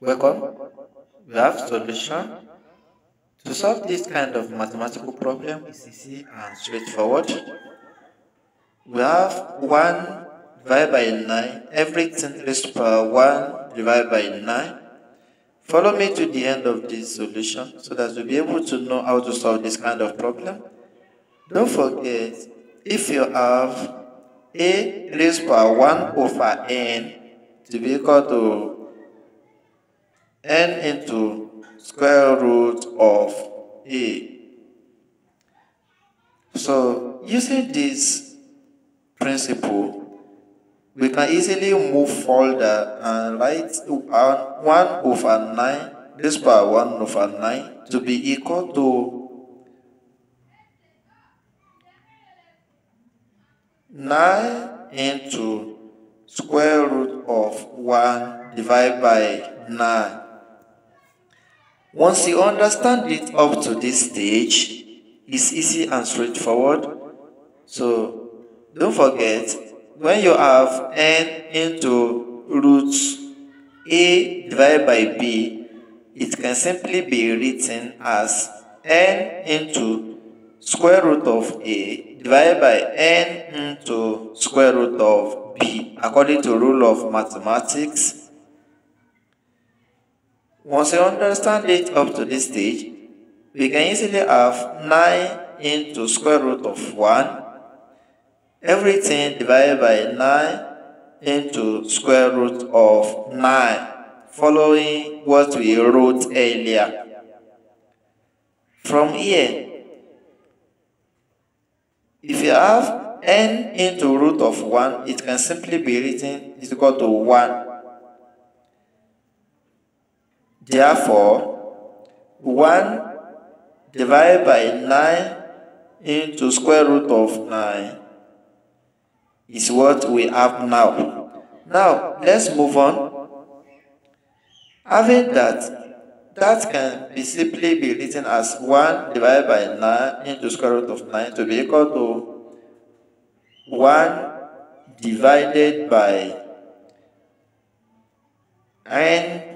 Welcome. We have solution. To solve this kind of mathematical problem is easy and straightforward. We have 1 divided by 9, everything raised to power 1 divided by 9. Follow me to the end of this solution so that you'll be able to know how to solve this kind of problem. Don't forget, if you have a raised power 1 over n to be equal to n into square root of a. So using this principle, we can easily move further and write 1 over 9 this power 1 over 9 to be equal to 9 into square root of 1 divided by 9. Once you understand it up to this stage, it's easy and straightforward. So don't forget, when you have n into root a divided by b, it can simply be written as n into square root of a divided by n into square root of b according to rule of mathematics. Once you understand it up to this stage, we can easily have 9 into square root of 1. Everything divided by 9 into square root of 9, following what we wrote earlier. From here, if you have n into root of 1, it can simply be written is equal to 1. Therefore, 1 divided by 9 into square root of 9 is what we have now. Now, let's move on. Having that, that can be simply be written as 1 divided by 9 into square root of 9 to be equal to 1 divided by n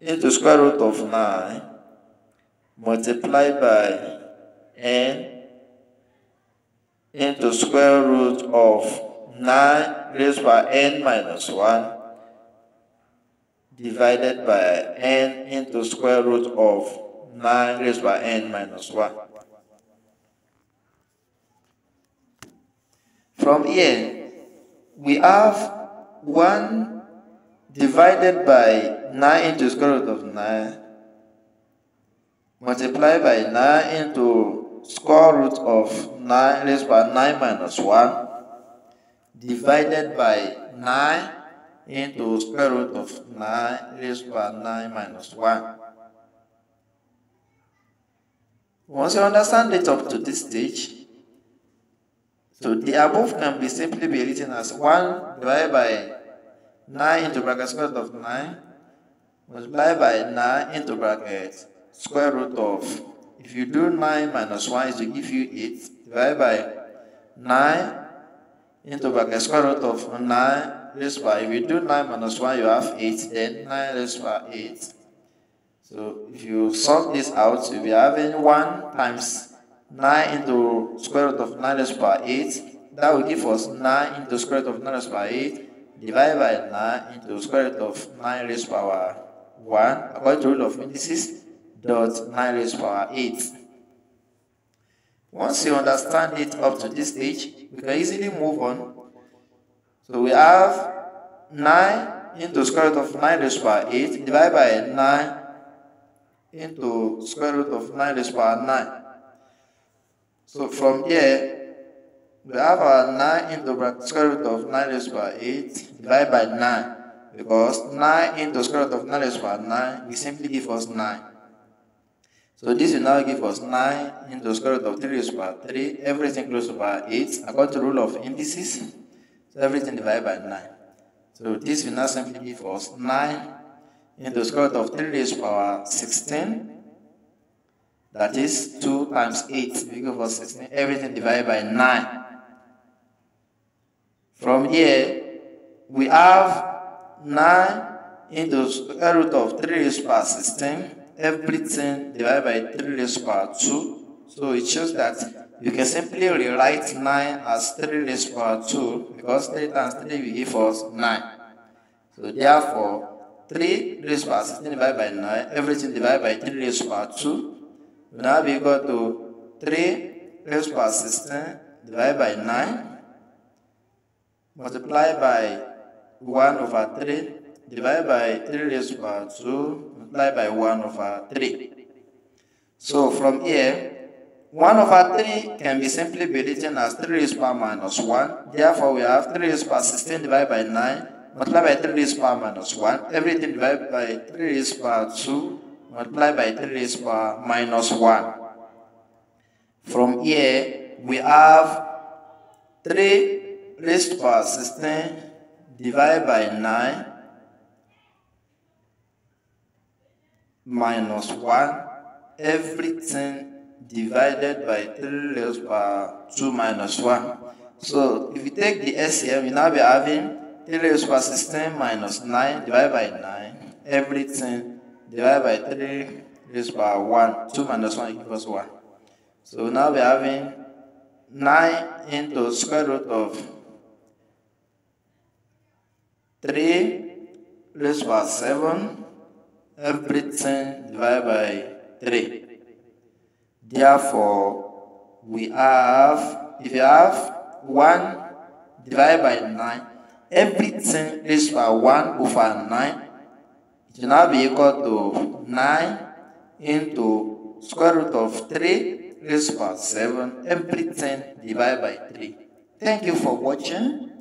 into square root of 9 multiplied by n into square root of 9 raised by n minus 1 divided by n into square root of 9 raised by n minus 1. From here, we have 1 divided by 9 into square root of 9 multiplied by 9 into square root of 9 raised by 9 minus 1 divided by 9 into square root of 9 raised by 9 minus 1. Once you understand it up to this stage, so the above can be simply be written as 1 divided by 9 into bracket square root of 9 multiplied by 9 into bracket square root of, if you do 9 minus 1 is to give you 8 divided by 9 into bracket square root of 9 raised by, if you do 9 minus 1, you have 8, then 9 raised by 8. So if you solve this out, if you'll be having 1 times 9 into square root of 9 raised by 8. That will give us 9 into square root of 9 raised by 8 divided by 9 into square root of 9 raised power 1 according to rule of indices dot 9 raised power 8. Once you understand it up to this stage, we can easily move on so we have 9 into square root of 9 raised by 8 divided by 9 into square root of 9 raised by 9. So from here, we have our 9 into square root of 9 raised by 8 divided by 9. Because 9 into square root of 9 raised by 9 will simply give us 9. So this will now give us 9 into square root of 3 raised by 3, everything close to by 8, according to rule of indices. So everything divided by 9. So this will now simply give us 9 into square root of 3 raised power 16. That is 2 times 8 will give us 16. Everything divided by 9. From here, we have 9 into square root of 3 raised power 16, everything divided by 3 raised power 2. So it shows that you can simply rewrite 9 as 3 raised power 2 because 3 times 3 will give us 9. So therefore, 3 raised power 16 divided by 9, everything divided by 3 raised power 2 will now be equal to 3 raised power 16 divided by 9 multiplied by 1 over 3 divided by 3 raised to power 2 multiplied by 1 over 3. So from here, 1 over 3 can be simply be written as 3 raised to power minus 1. Therefore, we have 3 raised to power 16 divided by 9 multiplied by 3 raised to power minus 1. Everything divided by 3 raised to power 2 multiplied by 3 raised to power minus 1. From here, we have 3 raised to power 16 divided by 9 minus 1 everything divided by 3 raised by 2 minus 1. So if you take the SCM, you now be having 3 raised by 16 minus 9 divided by 9. Everything divided by 3 raised by 1. 2 minus 1 equals 1. So now we're having 9 into square root of 3 raised by 7 everything divided by 3. Therefore, we have, if you have 1 divided by 9, everything raised by 1 over 9, it will now be equal to 9 into square root of 3 raised by 7, everything divided by 3. Thank you for watching.